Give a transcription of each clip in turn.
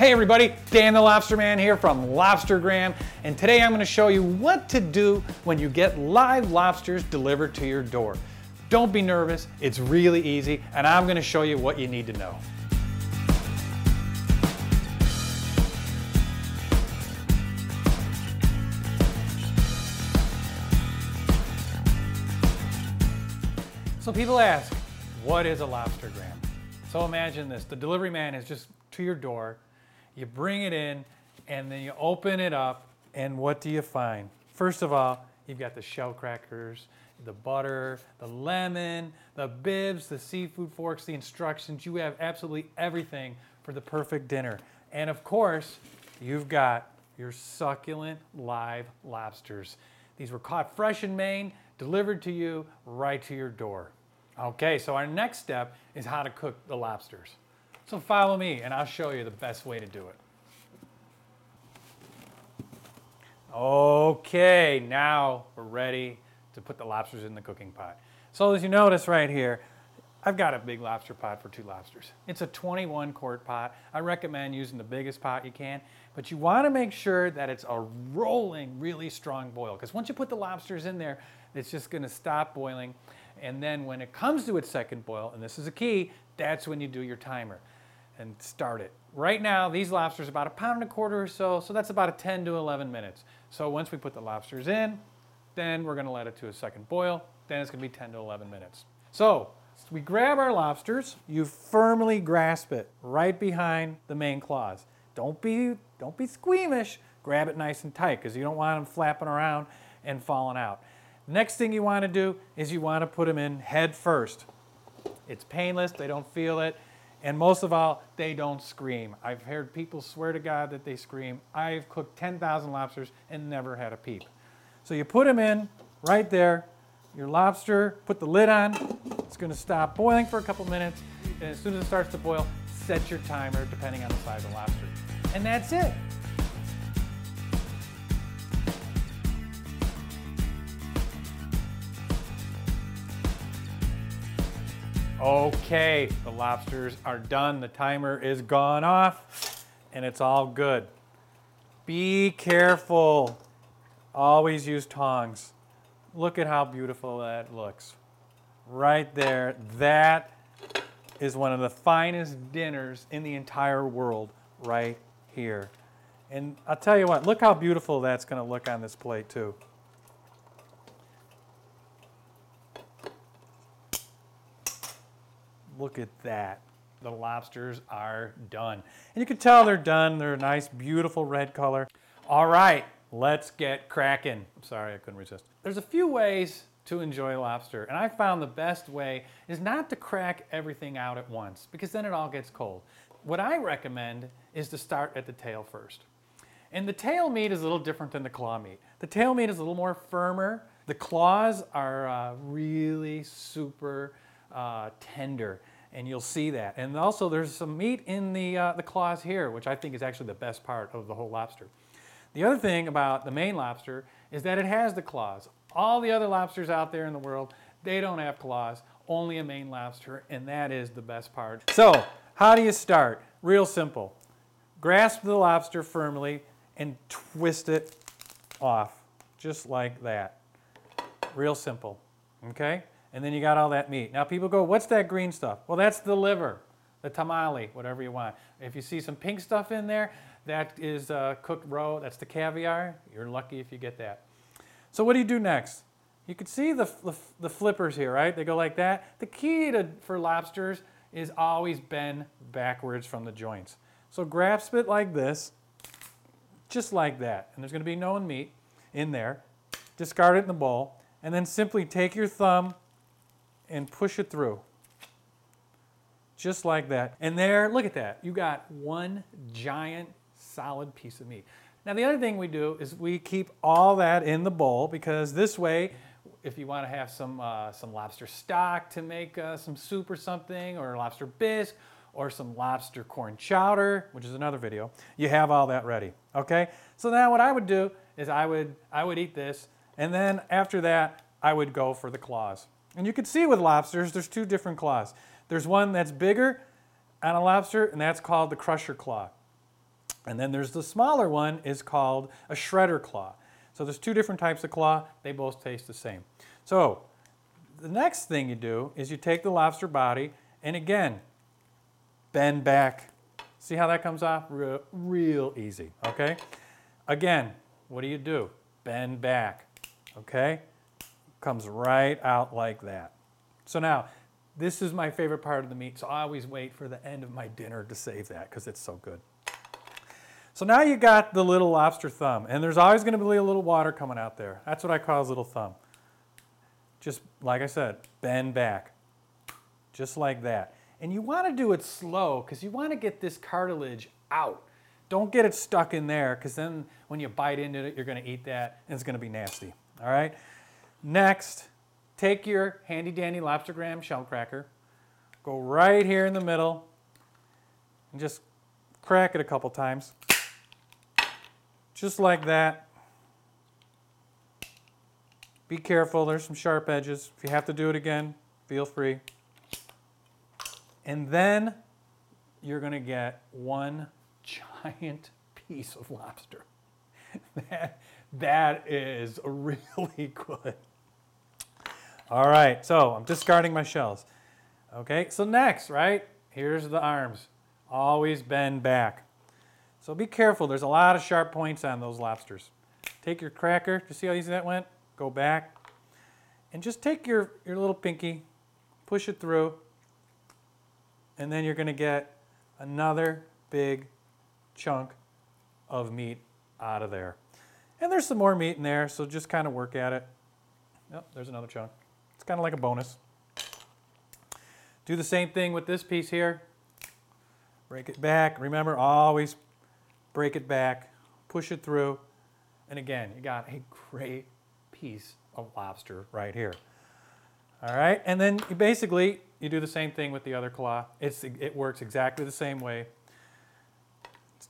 Hey everybody, Dan the Lobster Man here from Lobstergram, and today I'm going to show you what to do when you get live lobsters delivered to your door. Don't be nervous, it's really easy, and I'm going to show you what you need to know. So people ask, what is a lobstergram? So imagine this, the delivery man is just to your door, you bring it in, and then you open it up, and what do you find? First of all, you've got the shell crackers, the butter, the lemon, the bibs, the seafood forks, the instructions. You have absolutely everything for the perfect dinner. And of course, you've got your succulent live lobsters. These were caught fresh in Maine, delivered to you right to your door. Okay, so our next step is how to cook the lobsters. So follow me and I'll show you the best way to do it. Okay, now we're ready to put the lobsters in the cooking pot. So as you notice right here, I've got a big lobster pot for two lobsters. It's a 21 quart pot. I recommend using the biggest pot you can, but you want to make sure that it's a rolling, really strong boil because once you put the lobsters in there, it's just going to stop boiling. And then when it comes to its second boil, and this is a key, that's when you do your timer and start it. Right now, these lobsters are about a pound and a quarter or so, so that's about a 10 to 11 minutes. So once we put the lobsters in, then we're going to let it to a second boil. Then it's to be 10 to 11 minutes. So we grab our lobsters. You firmly grasp it right behind the main claws. Don't be, don't be squeamish. Grab it nice and tight because you don't want them flapping around and falling out. Next thing you want to do is you want to put them in head first. It's painless. They don't feel it. And most of all, they don't scream. I've heard people swear to God that they scream. I've cooked 10,000 lobsters and never had a peep. So you put them in right there. Your lobster, put the lid on. It's going to stop boiling for a couple minutes. And as soon as it starts to boil, set your timer depending on the size of the lobster. And that's it. Okay, the lobsters are done. The timer is gone off and it's all good. Be careful. Always use tongs. Look at how beautiful that looks. Right there. That is one of the finest dinners in the entire world right here. And I'll tell you what, look how beautiful that's going to look on this plate too. Look at that. The lobsters are done. And you can tell they're done. They're a nice, beautiful red color. All right, let's get cracking. I'm Sorry, I couldn't resist. There's a few ways to enjoy lobster, and I found the best way is not to crack everything out at once because then it all gets cold. What I recommend is to start at the tail first. And the tail meat is a little different than the claw meat. The tail meat is a little more firmer. The claws are uh, really super uh, tender and you'll see that. And also there's some meat in the, uh, the claws here, which I think is actually the best part of the whole lobster. The other thing about the Maine lobster is that it has the claws. All the other lobsters out there in the world, they don't have claws, only a Maine lobster, and that is the best part. So, how do you start? Real simple. Grasp the lobster firmly and twist it off, just like that. Real simple, okay? And then you got all that meat. Now people go, what's that green stuff? Well, that's the liver, the tomalley, whatever you want. If you see some pink stuff in there, that is uh, cooked roe, that's the caviar. You're lucky if you get that. So what do you do next? You can see the, the, the flippers here, right? They go like that. The key to, for lobsters is always bend backwards from the joints. So grasp it like this, just like that. And there's going to be no meat in there. Discard it in the bowl. And then simply take your thumb and push it through. Just like that. And there, look at that. You got one giant solid piece of meat. Now the other thing we do is we keep all that in the bowl because this way, if you want to have some, uh, some lobster stock to make uh, some soup or something, or lobster bisque, or some lobster corn chowder, which is another video, you have all that ready, okay? So now what I would do is I would, I would eat this, and then after that, I would go for the claws. And you can see with lobsters, there's two different claws. There's one that's bigger on a lobster, and that's called the crusher claw. And then there's the smaller one is called a shredder claw. So there's two different types of claw. They both taste the same. So the next thing you do is you take the lobster body and again, bend back. See how that comes off? Real, real easy, okay? Again, what do you do? Bend back, okay? Comes right out like that. So now, this is my favorite part of the meat, so I always wait for the end of my dinner to save that because it's so good. So now you got the little lobster thumb, and there's always going to be a little water coming out there. That's what I call his little thumb. Just like I said, bend back, just like that. And you want to do it slow because you want to get this cartilage out. Don't get it stuck in there because then when you bite into it, you're going to eat that and it's going to be nasty. All right? Next, take your handy dandy Lobster Gram shell cracker, go right here in the middle, and just crack it a couple times. Just like that. Be careful, there's some sharp edges. If you have to do it again, feel free. And then you're going to get one giant piece of lobster. that, that is really good. All right, so I'm discarding my shells. Okay, so next, right, here's the arms. Always bend back. So be careful, there's a lot of sharp points on those lobsters. Take your cracker, you see how easy that went? Go back, and just take your, your little pinky, push it through, and then you're gonna get another big chunk of meat out of there. And there's some more meat in there, so just kind of work at it. Yep, there's another chunk. Kind of like a bonus. Do the same thing with this piece here. Break it back. Remember, always break it back, push it through, and again, you got a great piece of lobster right here. All right, and then you basically, you do the same thing with the other claw. It's, it works exactly the same way.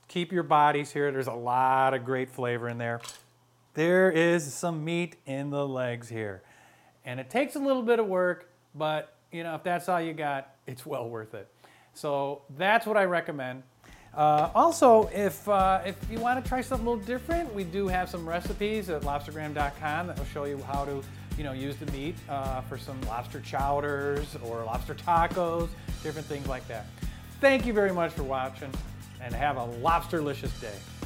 Keep your bodies here. There's a lot of great flavor in there. There is some meat in the legs here. And it takes a little bit of work, but you know, if that's all you got, it's well worth it. So that's what I recommend. Uh, also, if, uh, if you want to try something a little different, we do have some recipes at lobstergram.com that will show you how to you know, use the meat uh, for some lobster chowders or lobster tacos, different things like that. Thank you very much for watching and have a lobsterlicious day.